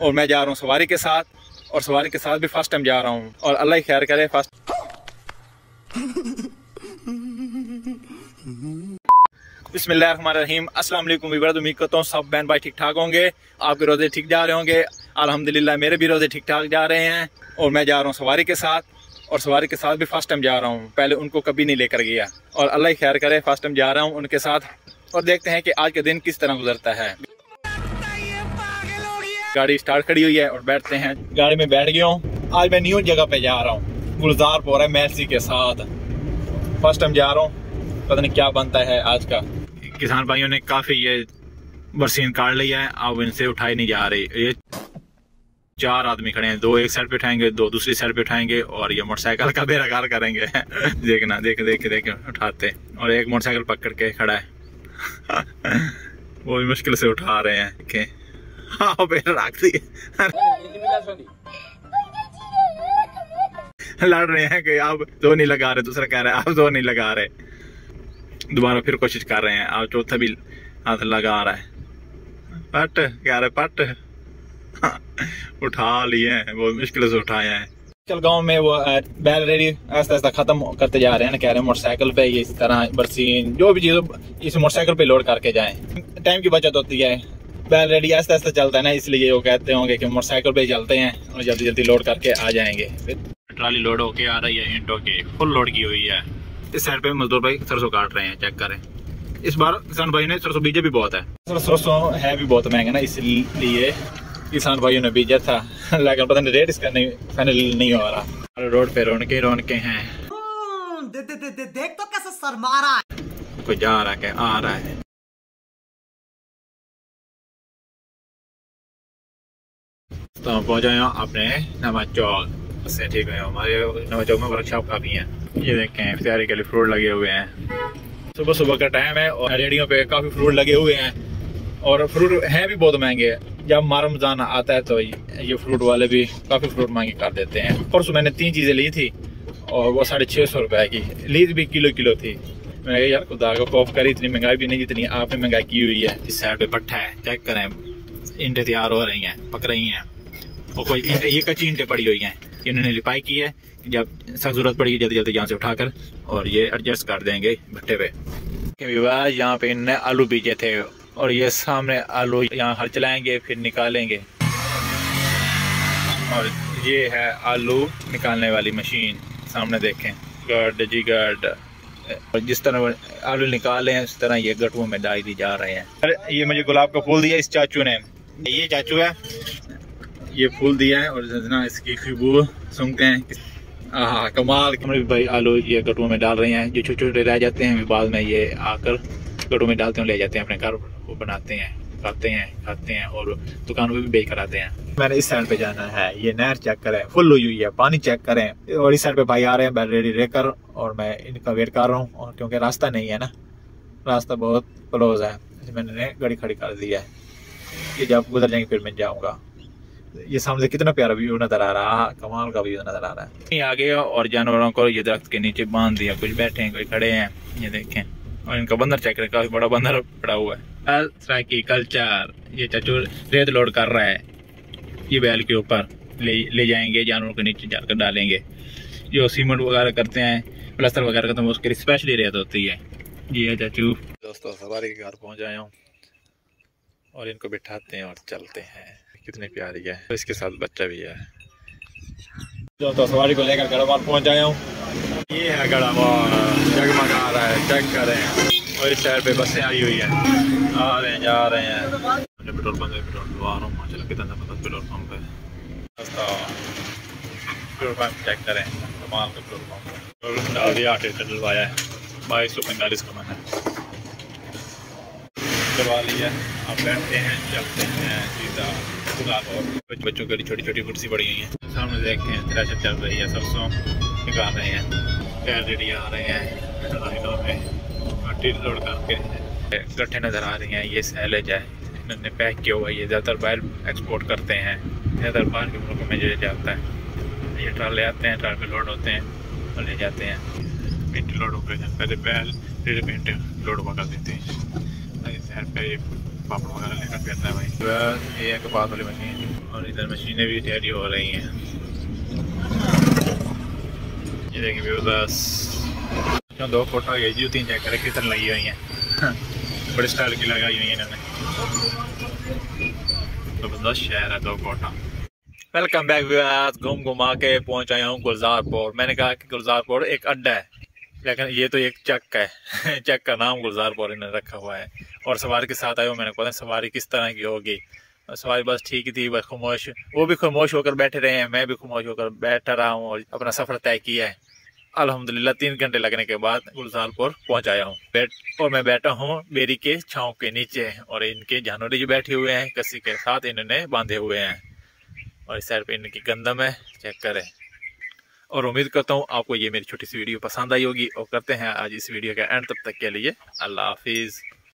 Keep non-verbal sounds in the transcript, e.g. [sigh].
और मैं जा रहा हूँ सवारी के साथ, और सवारी के साथ भी फ़र्स्ट टाइम जा रहा हूँ। और अल्लाह खैर करे फ़र्स्ट बिस्मिल्लाहिर्रहमानिर्रहीम। अस्सलाम वालेकुम उम्मीद करता हूँ सब बहन भाई ठीक ठाक होंगे। आपके रोज़े ठीक जा रहे होंगे। अल्हम्दुलिल्लाह, मेरे भी रोज़े ठीक ठाक जा रहे हैं। और मैं जा रहा हूँ सवारी के साथ, और सवारी के साथ भी फ़र्स्ट टाइम जा रहा हूँ। पहले उनको कभी नहीं लेकर गया। और अल्लाह खैर करे फ़र्स्ट टाइम जा रहा हूँ उनके साथ। और देखते हैं कि आज के दिन किस तरह गुजरता है। गाड़ी स्टार्ट खड़ी हुई है और बैठते हैं। गाड़ी में बैठ गया हूँ। आज मैं न्यू जगह पे जा रहा हूँ गुलजार है, मैसी के साथ। फ़र्स्ट टाइम जा रहा हूँ। पता नहीं क्या बनता है आज का। किसान भाइयों ने काफ़ी ये बरसीन काट लिया है, अब इनसे उठाई नहीं जा रही। ये चार आदमी खड़े हैं, दो एक साइड पे उठाएँगे, दो दूसरी साइड पे उठाएँगे और ये मोटरसाइकिल का बेराकार करेंगे। [laughs] देखना, देख देख देख, उठाते और एक मोटरसाइकिल पकड़ के खड़ा है। [laughs] वो भी मुश्किल से उठा रहे हैं। देखें। हाँ लड़ रहे हैं कि आप दो नहीं लगा रहे, दूसरा कह रहे हैं आप दो नहीं लगा रहे। दोबारा फिर कोशिश कर रहे हैं आप चौथा भी हाथ लगा रहा है। पट, कह रहे, पट। उठा लिए हैं, बहुत मुश्किल से उठाया है। गाँव में वो बैल रेडी आस्ता आस्ता खत्म करते जा रहे हैं कह रहे हैं मोटरसाइकिल पे इस तरह बरसीन, जो भी चीज़ इस मोटरसाइकिल पे लोड करके जाएँ। टाइम की बचत होती है। बैल रेडी आस्ता आस्ता चलता है ना इसलिए वो कहते होंगे कि मोटरसाइकिल पे चलते हैं और जल्दी जल्दी लोड करके आ जाएँगे। ट्राली लोड होके आ रही है ईंटों की फुल लोड की हुई है। इस साइड पे मजदूर भाई सरसों काट रहे हैं चेक करें। इस बार किसान भाई ने सरसों बीजे भी बहुत है। सरसों है भी बहुत महँगा ना इसलिए किसान भाइयों ने बीजा था। लेकिन पता नहीं रेट इसका नहीं फाइनल नहीं हो रहा। रोड पे रौनके रौनके हैं। दे, दे, दे, दे, देख तो कैसे शर्मा रहा है। कोई जा रहा है आ रहा है। तो पहुँचा अपने नमक चौक से, ठीक है? हमारे नमक चौक में वर्कशॉप काफ़ी है। ये देखें, प्यारे के लिए फ्रूट लगे हुए हैं। सुबह सुबह का टाइम है और रेडियो पे काफ़ी फ्रूट लगे हुए हैं। और फ्रूट हैं भी बहुत महँगे। जब माह रमज़ान आता है तो ये फ्रूट वाले भी काफ़ी फ्रूट महँगे कर देते हैं। परसों मैंने तीन चीज़ें ली थी और वो साढ़े छः सौ रुपए की। ली भी किलो किलो थी मैंने यार, खुदा को कॉफ करी, इतनी महँगाई भी नहीं, जितनी आपने महँगाई की हुई है। इस साइड पे पट्टा है चेक करें। ईंटें तैयार हो रही हैं, पक रही हैं। और कोई ये कच्ची ईंटें पड़ी हुई हैं इन्होंने लिपाई की है जब सख्त ज़रूरत पड़ेगी जल्दी जल्दी यहाँ से उठाकर और ये एडजस्ट कर देंगे भट्टे पे। यहाँ पे इनने आलू बीजे थे और ये सामने आलू यहाँ हल चलाएँगे फिर निकालेंगे। और ये है आलू निकालने वाली मशीन सामने देखें। गड जी गड। और जिस तरह आलू निकाले हैं उस तरह ये गटुओं में डाल दी जा रहे हैं। अरे ये मुझे गुलाब का फूल दिया इस चाचू ने। ये चाचू है ये फूल दिया है और इसकी खुशबू सुनते हैं हाँ कमाल भाई आलू ये गटुओं में डाल रहे हैं। जो छोटे छोटे रह जाते हैं बाद में ये आकर गटों में डालते हैं ले जाते हैं अपने घर वो बनाते हैं खाते हैं खाते हैं और दुकानों में भी बेच कर आते हैं। मैंने इस साइड पे जाना है। ये नहर चेक करें। फुल हुई हुई है पानी चेक करें। और इस साइड पे भाई आ रहे हैं बैल रेडी रहकर और मैं इनका वेट कर रहा हूँ और क्योंकि रास्ता नहीं है ना रास्ता बहुत क्लोज है। मैंने गाड़ी खड़ी कर दी है। ये जब गुजर जाएँगे फिर मैं जाऊँगा। ये सामने कितना प्यारा व्यू नज़र आ रहा है कमाल का व्यू नज़र आ रहा है। आगे और जानवरों को ये दरख्त के नीचे बाँध दिया, कुछ बैठे हैं, कोई खड़े हैं, ये देखें। और इनका बंदर चेक करें काफ़ी बड़ा बंदर पड़ा हुआ है। की कल्चर ये चचू रेत लोड कर रहा है। ये बैल के ऊपर ले ले जाएँगे, जानवरों के नीचे जाकर डालेंगे। जो सीमेंट वगैरह करते हैं प्लस्तर वगैरह करते हैं, उसके लिए स्पेशली रेत होती है। ये है चाचू। दोस्तों, सवारी के घर पहुँच आए हूँ। और इनको बिठाते हैं और चलते हैं। कितनी प्यारी है। तो इसके साथ बच्चा भी है। दोस्तों सवारी को लेकर बार पहुँच आया हूँ। ये है गड़ा जगमगा रहा है। चेक करें। और इस शहर पे बसें आई हुई हैं। आ रहे हैं जा रहे हैं। पेट्रोल पंप है पेट्रोल डलवा रहा हूँ माशा कितना ज़बरदस्त पेट्रोल पंप है। पेट्रोल पंप चेक करें। कमाल का पेट्रोल पंप डाल दिया आठ लीटर डलवाया है। बाईस सौ पैंतालीस का मैंने। करवा लिया। अब बैठते हैं चलते हैं सीधा। बच्चों की छोटी छोटी कुर्सी पड़ी हुई है। सामने देखते हैं थ्रेशर चल रही है, सरसों निकाल रहे हैं टायर रेडी आ रहे हैं लोड करके। गट्ठे नज़र आ रही हैं, ये सैलेज है। इन्होंने पैक किया हुआ है, ये ज़्यादातर बाहर एक्सपोर्ट करते हैं। ज़्यादातर बाहर के मुल्कों में जो जाता है। ये ट्राले आते हैं, ट्राल में लोड होते हैं और ले जाते हैं। मिट्टी लोड हो गए पहले बैल फिर पेंट लोड कर देते हैं शहर पे पापड़ वगैरह लेकर फिरता है भाई। ये है कपास वाली मशीन। और इधर मशीनें भी तैयारी हो रही हैं। ये देखिए दो फ़ोटो है जूती चेक करें लगी हुई हैं। बड़े स्टाइल की लगाई हुई है इन्होंने। ज़बरदस्त शहर है दो कोटा वेलकम बैक व्यूअर्स घूम घुमा के पहुँच आया हूँ गुलजारपुर। मैंने कहा कि गुलजारपुर एक अड्डा है। लेकिन ये तो एक चक है। [laughs] चक का नाम गुलजारपुर इन्होंने रखा हुआ है। और सवारी के साथ आया हूँ, मैंने पता सवारी किस तरह की होगी? सवारी बस ठीक ही थी, बस खामोश। वो भी खामोश होकर बैठे रहे हैं, मैं भी खामोश होकर बैठा रहा हूँ और अपना सफ़र तय किया है। अल्हम्दुलिल्लाह, तीन घंटे लगने के बाद गुलजारपुर पहुँच आया हूँ। बैठ, और मैं बैठा हूँ बेरी के छाँव के नीचे और इनके जानवर जो बैठे हुए हैं कसी के साथ इन्होंने बांधे हुए हैं। और इस साइड पे इनकी गंदम है, चेक करें। और उम्मीद करता हूँ आपको ये मेरी छोटी सी वीडियो पसंद आई होगी। और करते हैं आज इस वीडियो का एंड तब तक के लिए अल्लाह हाफिज़।